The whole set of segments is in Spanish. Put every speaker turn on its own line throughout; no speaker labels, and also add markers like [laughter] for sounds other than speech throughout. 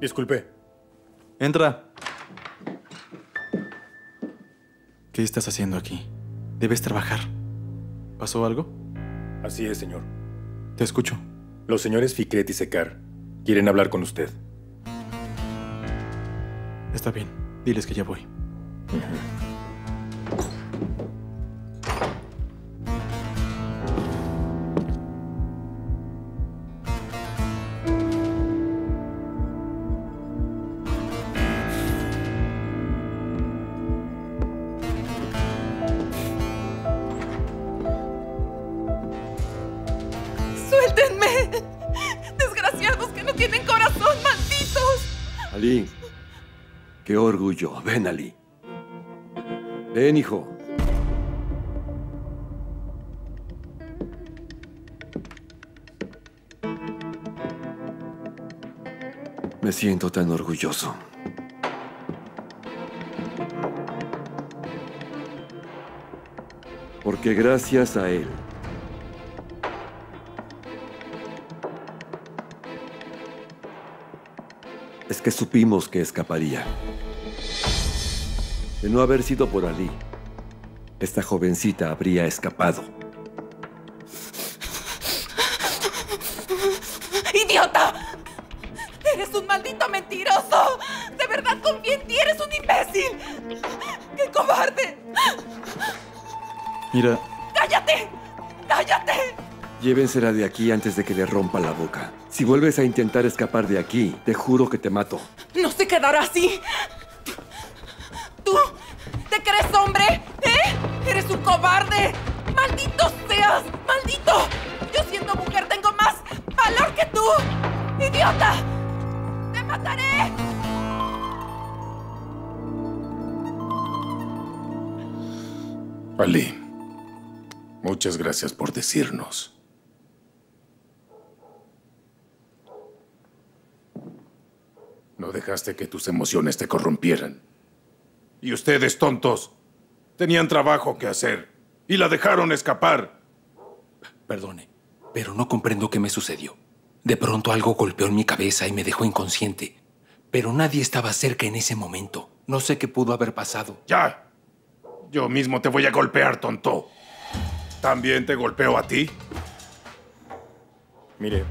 Disculpe.
Entra. ¿Qué estás haciendo aquí? Debes trabajar. ¿Pasó algo?
Así es, señor.
Te escucho.
Los señores Ficret y Secar quieren hablar con usted.
Está bien. Diles que ya voy.
Ali, qué orgullo. Ven, Ali. Ven, hijo. Me siento tan orgulloso. Porque gracias a él, que supimos que escaparía. De no haber sido por Ali, esta jovencita habría escapado.
¡Idiota! ¡Eres un maldito mentiroso! ¡De verdad confié en ti! ¡Eres un imbécil! ¡Qué cobarde!
Mira.
Llévensela de aquí antes de que le rompa la boca. Si vuelves a intentar escapar de aquí, te juro que te mato.
¡No se quedará así! ¿Tú te crees hombre? ¿Eh? ¡Eres un cobarde! ¡Maldito seas! ¡Maldito! Yo siendo mujer tengo más valor que tú. ¡Idiota! ¡Te mataré!
Ali, muchas gracias por decirnos. No dejaste que tus emociones te corrompieran. Y ustedes, tontos, tenían trabajo que hacer y la dejaron escapar.
Perdone, pero no comprendo qué me sucedió. De pronto algo golpeó en mi cabeza y me dejó inconsciente. Pero nadie estaba cerca en ese momento. No sé qué pudo haber pasado.
¡Ya! Yo mismo te voy a golpear, tonto. ¿También te golpeo a ti?
Mire,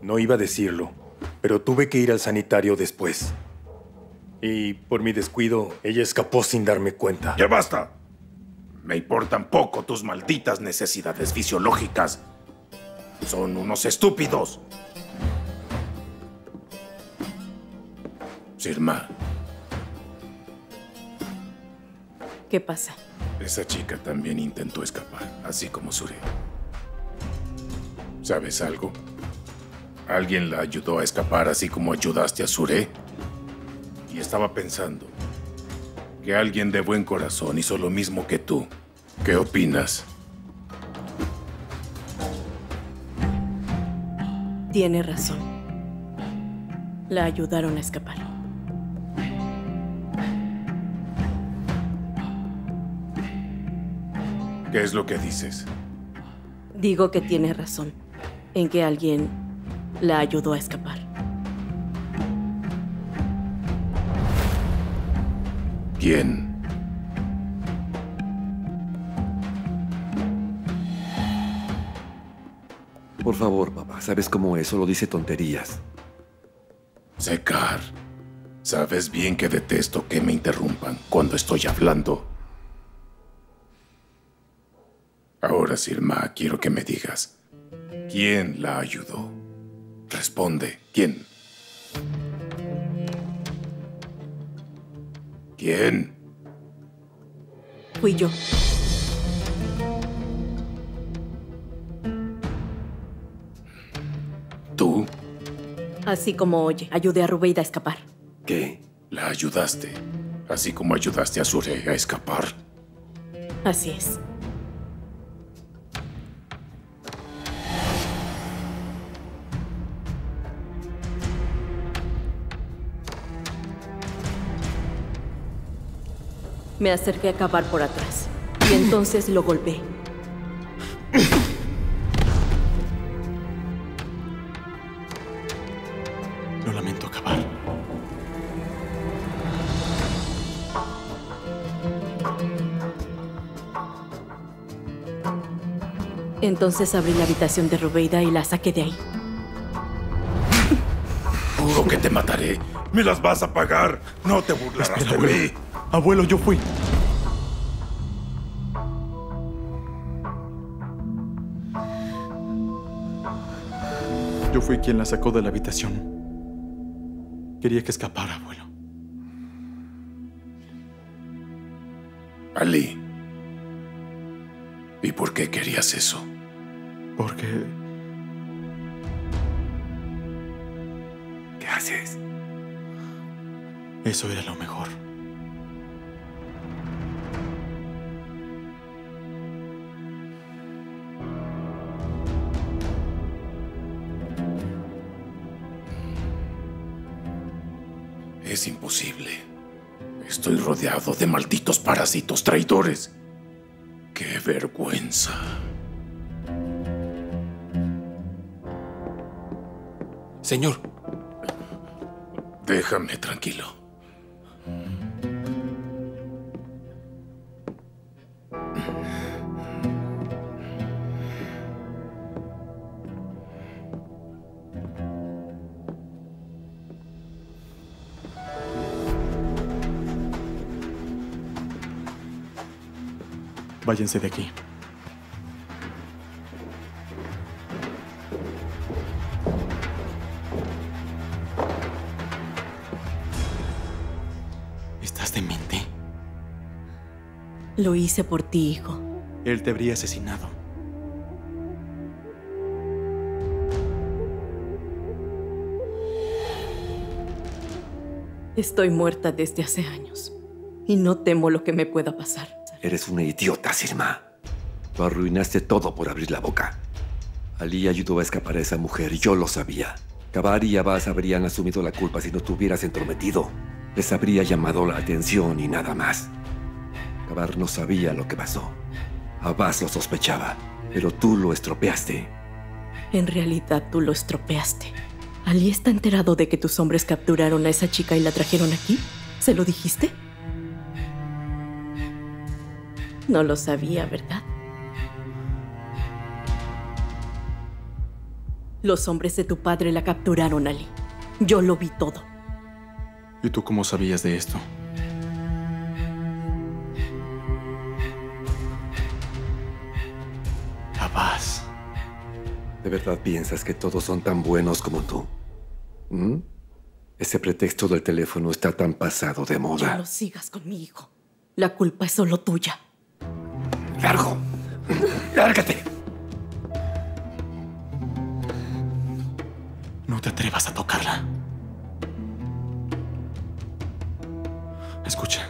no iba a decirlo, pero tuve que ir al sanitario después. Y por mi descuido, ella escapó sin darme cuenta.
¡Ya basta! Me importan poco tus malditas necesidades fisiológicas. Son unos estúpidos. Sirma,
¿Qué pasa?
esa chica también intentó escapar, así como Sure. ¿Sabes algo? Alguien la ayudó a escapar así como ayudaste a Sure. Y estaba pensando que alguien de buen corazón hizo lo mismo que tú. ¿Qué opinas?
Tiene razón. La ayudaron a escapar.
¿Qué es lo que dices?
Digo que tiene razón en que alguien la ayudó a escapar.
¿Quién?
Por favor, papá, sabes cómo es, solo dice tonterías.
Secar. Sabes bien que detesto que me interrumpan cuando estoy hablando. Ahora, Silma, quiero que me digas. ¿Quién la ayudó? Responde. ¿Quién? ¿Quién?
Fui yo.
¿Tú?
Así como oye, ayudé a Rubeida a escapar.
¿Qué? La ayudaste. Así como ayudaste a Sure a escapar.
Así es. Me acerqué a acabar por atrás y entonces lo golpeé.
Lo lamento, acabar.
Entonces abrí la habitación de Rubeida y la saqué de ahí.
Juro que te mataré. Me las vas a pagar. No te burlarás
Espera,
de
abuelo.
mí.
Abuelo, yo fui. Yo fui quien la sacó de la habitación. Quería que escapara, abuelo.
Ali. ¿Y por qué querías eso?
Porque
¿Qué haces?
eso era lo mejor.
Es imposible. Estoy rodeado de malditos parásitos traidores. ¡Qué vergüenza!
Señor,
Déjame tranquilo.
Váyanse de aquí. ¿Estás demente?
Lo hice por ti, hijo.
Él te habría asesinado.
Estoy muerta desde hace años. Y no temo lo que me pueda pasar.
Eres una idiota, Sirma. Lo arruinaste todo por abrir la boca. Ali ayudó a escapar a esa mujer, yo lo sabía. Kabar y Abbas habrían asumido la culpa si no te hubieras entrometido. Les habría llamado la atención y nada más. Kabar no sabía lo que pasó. Abbas lo sospechaba, pero tú lo estropeaste.
En realidad tú lo estropeaste. ¿Ali está enterado de que tus hombres capturaron a esa chica y la trajeron aquí? ¿Se lo dijiste? No lo sabía, ¿verdad? Los hombres de tu padre la capturaron, Ali. Yo lo vi todo.
¿Y tú cómo sabías de esto? Abbas.
¿De verdad piensas que todos son tan buenos como tú? ¿Mm? Ese pretexto del teléfono está tan pasado de moda.
no sigas con mi hijo. La culpa es solo tuya.
¡Largo! ¡Lárgate!
No te atrevas a tocarla. Escucha.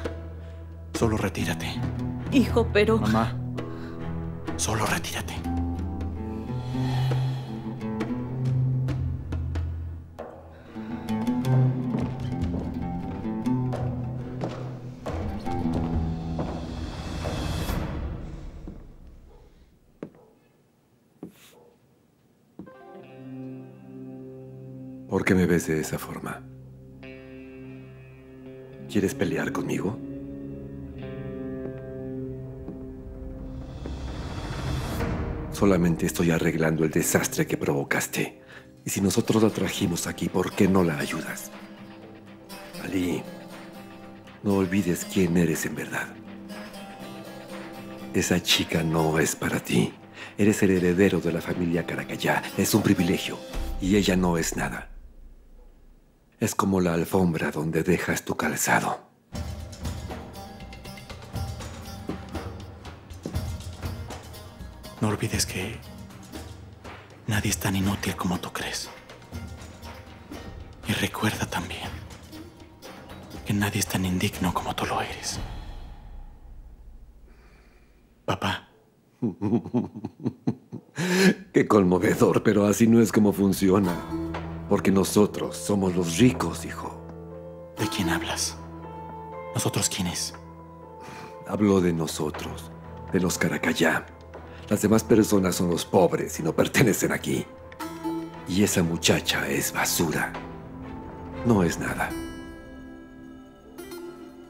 Solo retírate.
Hijo, pero...
Mamá. Solo retírate.
¿Por qué me ves de esa forma? ¿Quieres pelear conmigo? Solamente estoy arreglando el desastre que provocaste. Y si nosotros la trajimos aquí, ¿por qué no la ayudas? Ali, no olvides quién eres en verdad. Esa chica no es para ti. Eres el heredero de la familia Caracayá. Es un privilegio. Y ella no es nada. Es como la alfombra donde dejas tu calzado.
No olvides que nadie es tan inútil como tú crees. Y recuerda también que nadie es tan indigno como tú lo eres. Papá, [laughs]
Qué conmovedor, pero así no es como funciona. Porque nosotros somos los ricos, hijo.
¿de quién hablas? ¿Nosotros quiénes?
Hablo de nosotros, de los Caracayá. Las demás personas son los pobres y no pertenecen aquí. Y esa muchacha es basura. No es nada.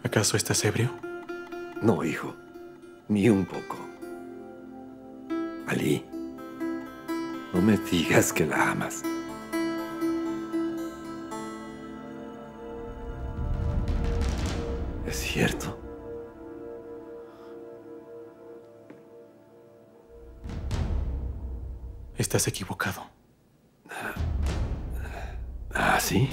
¿Acaso estás ebrio?
No, hijo. Ni un poco. Ali, no me digas que la amas.
Estás equivocado.
¿Ah, sí?